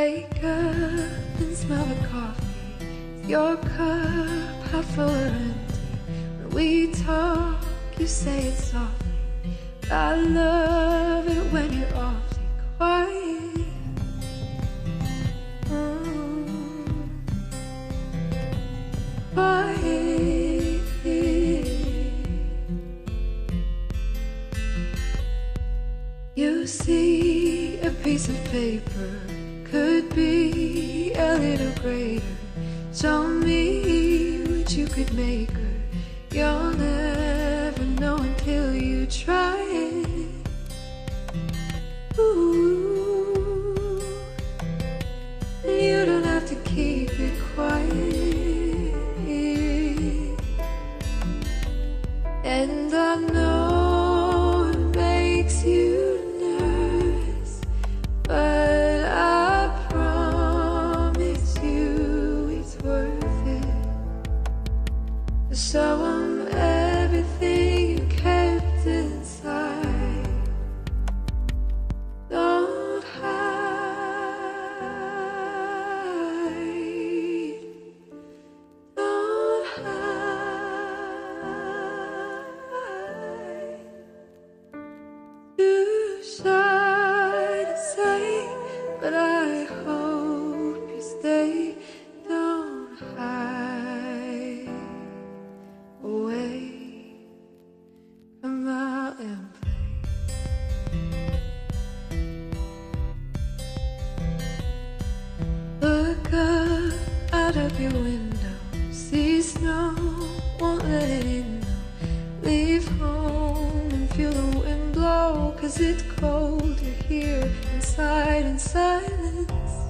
Wake up and smell the coffee. Your cup half full or empty? When we talk, you say it softly. I love it when you're awfully quiet. Mm. Quiet. You see a piece of paper Show me what you could make To Up out of your window, see snow, won't let it in. Leave home and feel the wind blow, cause it's colder here inside in silence.